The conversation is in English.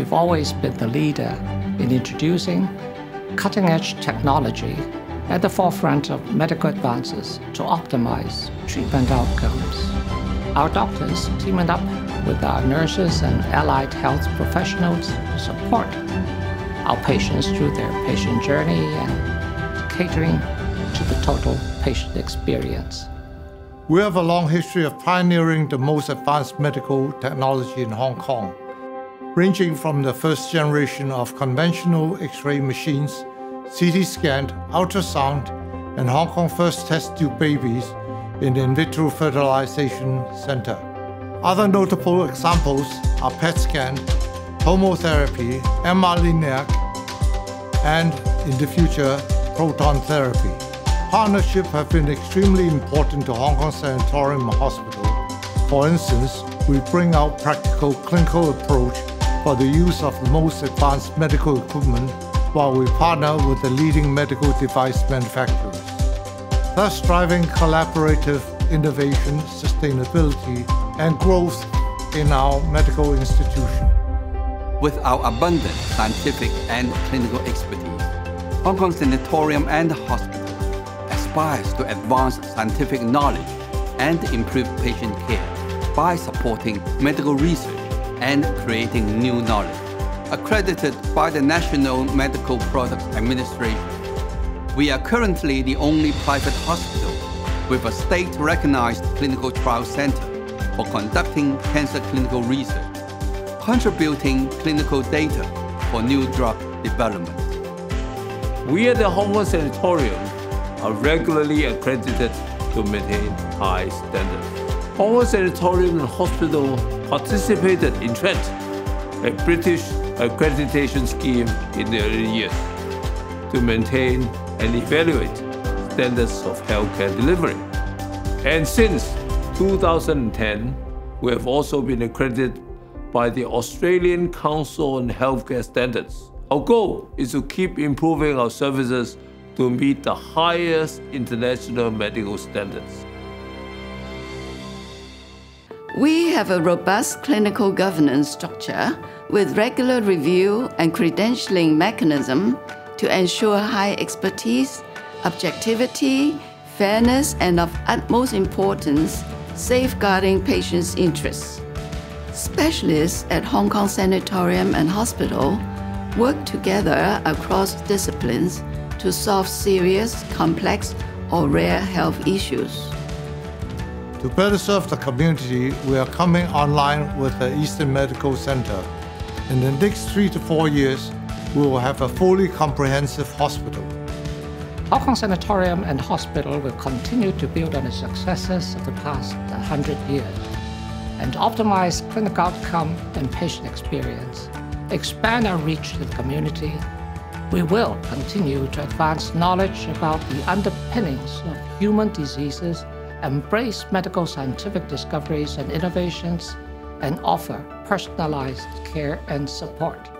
we've always been the leader in introducing cutting-edge technology at the forefront of medical advances to optimize treatment outcomes. Our doctors, teaming up with our nurses and allied health professionals, to support our patients through their patient journey and catering to the total patient experience. We have a long history of pioneering the most advanced medical technology in Hong Kong, ranging from the first generation of conventional X-ray machines, CT scan, ultrasound, and Hong Kong first test tube babies in the in vitro fertilization center. Other notable examples are PET scan, tomotherapy, MR-Linac, and in the future, proton therapy. Partnerships have been extremely important to Hong Kong Sanatorium Hospital. For instance, we bring out practical clinical approach for the use of the most advanced medical equipment while we partner with the leading medical device manufacturers, thus driving collaborative innovation, sustainability, and growth in our medical institution. With our abundant scientific and clinical expertise, Hong Kong Sanatorium and Hospital aspires to advance scientific knowledge and improve patient care by supporting medical research and creating new knowledge. Accredited by the National Medical Products Administration, we are currently the only private hospital with a state-recognized clinical trial center for conducting cancer clinical research contributing clinical data for new drug development. We at the Hong Sanatorium are regularly accredited to maintain high standards. Kong Sanatorium and Hospital participated in Trent, a British accreditation scheme in the early years, to maintain and evaluate standards of healthcare delivery. And since 2010, we have also been accredited by the Australian Council on Healthcare Standards. Our goal is to keep improving our services to meet the highest international medical standards. We have a robust clinical governance structure with regular review and credentialing mechanism to ensure high expertise, objectivity, fairness, and of utmost importance, safeguarding patients' interests. Specialists at Hong Kong Sanatorium and Hospital work together across disciplines to solve serious, complex, or rare health issues. To better serve the community, we are coming online with the Eastern Medical Center. In the next three to four years, we will have a fully comprehensive hospital. Hong Kong Sanatorium and Hospital will continue to build on the successes of the past 100 years and optimize clinical outcome and patient experience, expand our reach to the community. We will continue to advance knowledge about the underpinnings of human diseases, embrace medical scientific discoveries and innovations, and offer personalized care and support.